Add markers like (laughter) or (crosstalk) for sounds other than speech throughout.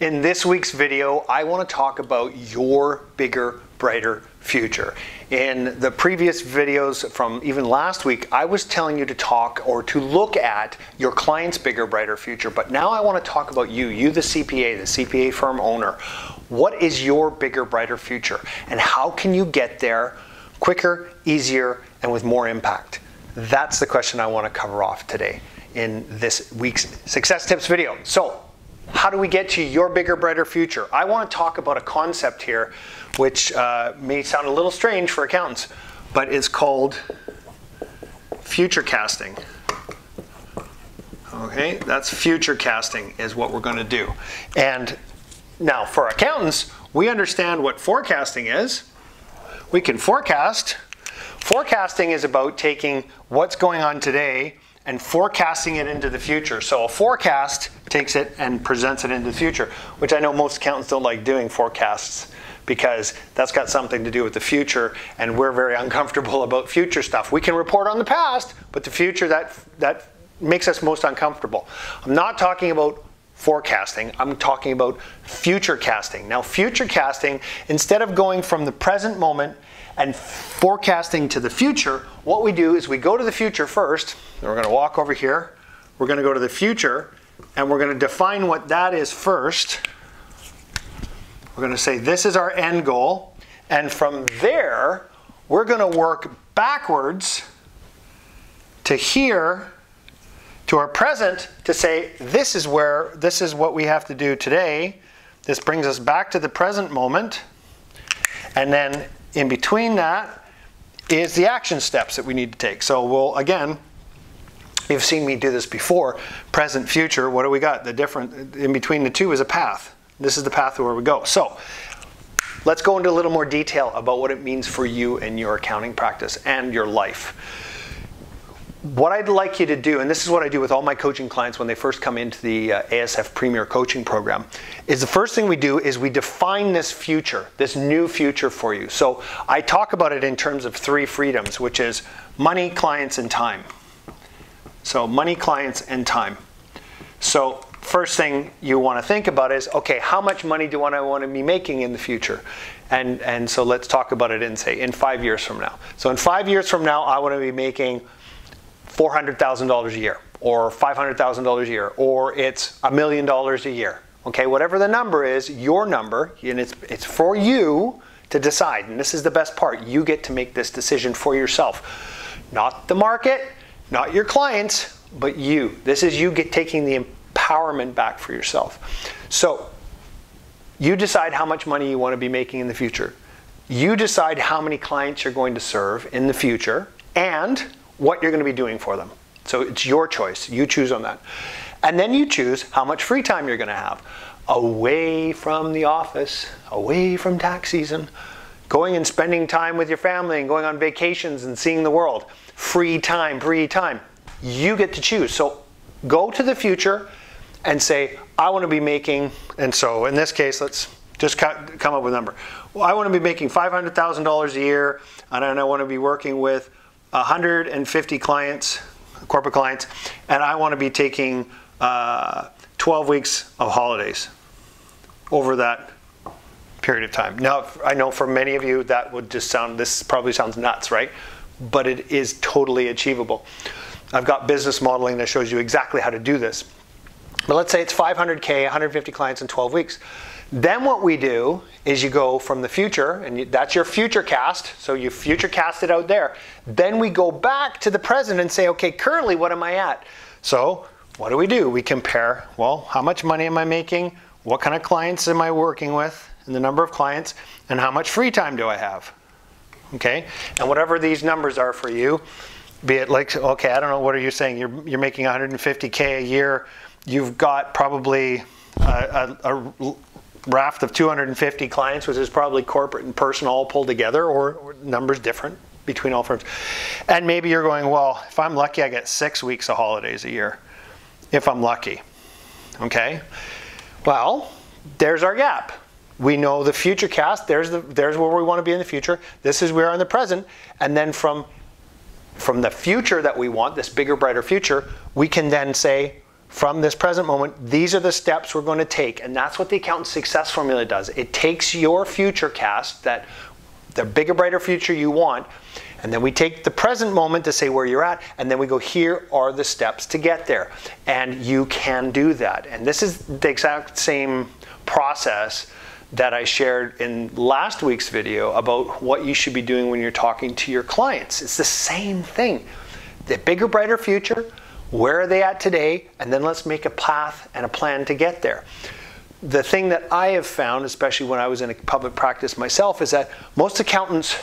In this week's video, I want to talk about your bigger, brighter future. In the previous videos from even last week, I was telling you to talk or to look at your client's bigger, brighter future. But now I want to talk about you, you the CPA, the CPA firm owner. What is your bigger, brighter future? And how can you get there quicker, easier, and with more impact? That's the question I want to cover off today in this week's Success Tips video. So, how do we get to your bigger, brighter future? I want to talk about a concept here which uh, may sound a little strange for accountants, but is called future casting. Okay, that's future casting is what we're going to do. And now for accountants, we understand what forecasting is. We can forecast. Forecasting is about taking what's going on today and forecasting it into the future. So a forecast takes it and presents it into the future, which I know most accountants don't like doing forecasts because that's got something to do with the future and we're very (laughs) uncomfortable about future stuff. We can report on the past, but the future that that makes us most uncomfortable. I'm not talking about forecasting. I'm talking about future casting. Now, future casting, instead of going from the present moment and forecasting to the future, what we do is we go to the future first. we're going to walk over here. We're going to go to the future and we're going to define what that is first. We're going to say this is our end goal. And from there, we're going to work backwards to here to our present to say this is where this is what we have to do today. This brings us back to the present moment. And then in between that is the action steps that we need to take. So we'll again you've seen me do this before, present, future, what do we got? The different in between the two is a path. This is the path where we go. So let's go into a little more detail about what it means for you and your accounting practice and your life what I'd like you to do, and this is what I do with all my coaching clients when they first come into the uh, ASF Premier Coaching Program, is the first thing we do is we define this future, this new future for you. So I talk about it in terms of three freedoms, which is money, clients, and time. So money, clients, and time. So first thing you want to think about is, okay, how much money do I want to be making in the future? And, and so let's talk about it in, say, in five years from now. So in five years from now, I want to be making $400,000 a year or $500,000 a year or it's a million dollars a year. Okay, whatever the number is, your number, and it's, it's for you to decide. And this is the best part. You get to make this decision for yourself. Not the market, not your clients, but you. This is you get taking the empowerment back for yourself. So, you decide how much money you want to be making in the future. You decide how many clients you're going to serve in the future and what you're going to be doing for them. So it's your choice. You choose on that. And then you choose how much free time you're going to have away from the office, away from tax season, going and spending time with your family and going on vacations and seeing the world. Free time, free time. You get to choose. So go to the future and say, I want to be making, and so in this case, let's just come up with a number. Well, I want to be making $500,000 a year, and I want to be working with 150 clients, corporate clients, and I want to be taking uh, 12 weeks of holidays over that period of time. Now, I know for many of you that would just sound, this probably sounds nuts, right? But it is totally achievable. I've got business modeling that shows you exactly how to do this. But let's say it's 500K, 150 clients in 12 weeks. Then what we do is you go from the future, and you, that's your future cast, so you future cast it out there. Then we go back to the present and say, okay, currently what am I at? So what do we do? We compare, well, how much money am I making? What kind of clients am I working with? And the number of clients, and how much free time do I have? Okay, and whatever these numbers are for you, be it like, okay, I don't know, what are you saying? You're, you're making 150K a year. You've got probably a, a, a raft of 250 clients, which is probably corporate and personal all pulled together, or, or, numbers different between all firms. And maybe you're going, well, if I'm lucky, I get six weeks of holidays a year, if I'm lucky. Okay? Well, there's our gap. We know the future cast, there's, the, there's where we want to be in the future. This is where we are in the present. And then from, from the future that we want, this bigger, brighter future, we can then say, from this present moment, these are the steps we're going to take. And that's what the accountant success formula does. It takes your future cast, that the bigger, brighter future you want, and then we take the present moment to say where you're at, and then we go, here are the steps to get there. And you can do that. And this is the exact same process that I shared in last week's video about what you should be doing when you're talking to your clients. It's the same thing. The bigger, brighter future, where are they at today, and then let's make a path and a plan to get there. The thing that I have found, especially when I was in a public practice myself, is that most accountants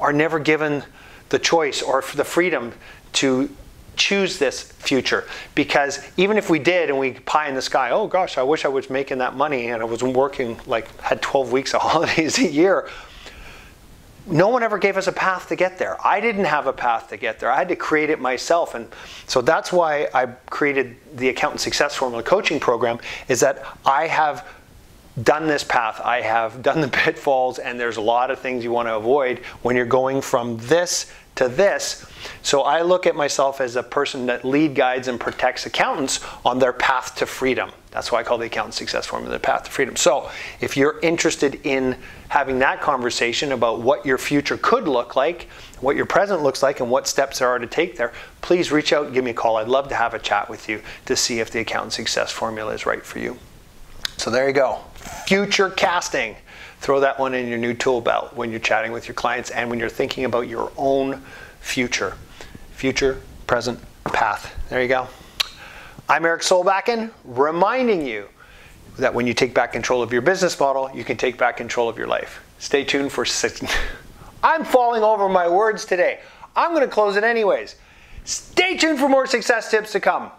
are never given the choice or the freedom to choose this future because even if we did and we pie in the sky oh gosh i wish i was making that money and i was working like had 12 weeks of (laughs) holidays a year no one ever gave us a path to get there i didn't have a path to get there i had to create it myself and so that's why i created the accountant success formula coaching program is that i have done this path i have done the (laughs) pitfalls and there's a lot of things you want to avoid when you're going from this to this. So I look at myself as a person that lead guides and protects accountants on their path to freedom. That's why I call the accountant success formula the path to freedom. So if you're interested in having that conversation about what your future could look like, what your present looks like, and what steps there are to take there, please reach out and give me a call. I'd love to have a chat with you to see if the accountant success formula is right for you. So there you go. Future casting throw that one in your new tool belt when you're chatting with your clients and when you're thinking about your own future. Future, present, path. There you go. I'm Erik Solbakken, reminding you that when you take back control of your business model, you can take back control of your life. Stay tuned for six. (laughs) I'm falling over my words today. I'm going to close it anyways. Stay tuned for more success tips to come.